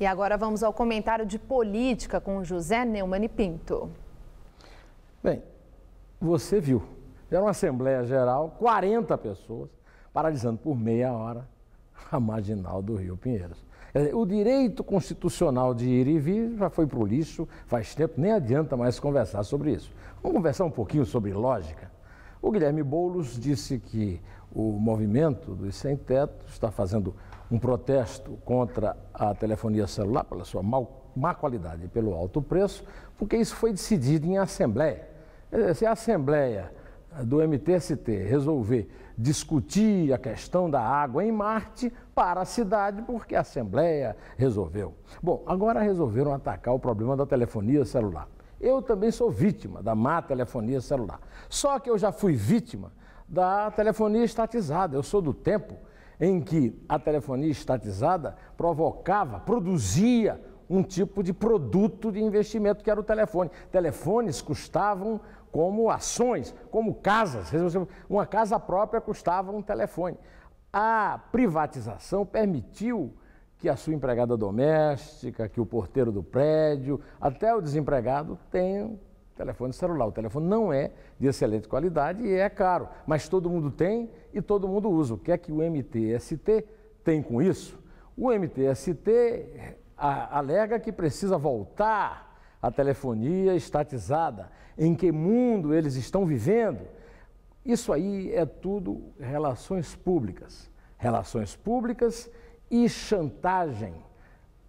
E agora vamos ao comentário de política com José Neumann e Pinto. Bem, você viu, era uma Assembleia Geral, 40 pessoas, paralisando por meia hora a marginal do Rio Pinheiros. O direito constitucional de ir e vir já foi para o lixo faz tempo, nem adianta mais conversar sobre isso. Vamos conversar um pouquinho sobre lógica. O Guilherme Boulos disse que o movimento dos sem-teto está fazendo um protesto contra a telefonia celular pela sua mal, má qualidade e pelo alto preço, porque isso foi decidido em assembleia. Se a assembleia do MTST resolver discutir a questão da água em Marte para a cidade, porque a Assembleia resolveu. Bom, agora resolveram atacar o problema da telefonia celular. Eu também sou vítima da má telefonia celular. Só que eu já fui vítima da telefonia estatizada. Eu sou do tempo em que a telefonia estatizada provocava, produzia um tipo de produto de investimento que era o telefone. Telefones custavam como ações, como casas. Uma casa própria custava um telefone. A privatização permitiu que a sua empregada doméstica, que o porteiro do prédio, até o desempregado tenham telefone celular. O telefone não é de excelente qualidade e é caro, mas todo mundo tem e todo mundo usa. O que é que o MTST tem com isso? O MTST alega que precisa voltar a telefonia estatizada, em que mundo eles estão vivendo. Isso aí é tudo relações públicas. Relações públicas e chantagem,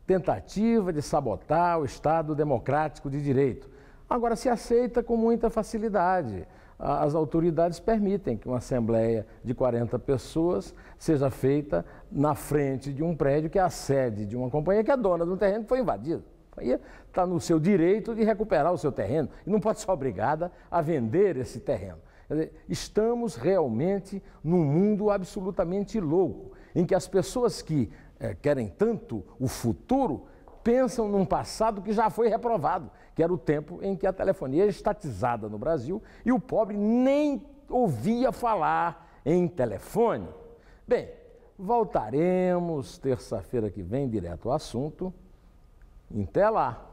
tentativa de sabotar o Estado democrático de direito. Agora se aceita com muita facilidade. As autoridades permitem que uma assembleia de 40 pessoas seja feita na frente de um prédio que é a sede de uma companhia que é dona de um terreno que foi invadido está no seu direito de recuperar o seu terreno e não pode ser obrigada a vender esse terreno. Estamos realmente num mundo absolutamente louco, em que as pessoas que é, querem tanto o futuro pensam num passado que já foi reprovado, que era o tempo em que a telefonia era estatizada no Brasil e o pobre nem ouvia falar em telefone. Bem, voltaremos terça-feira que vem direto ao assunto. Até lá!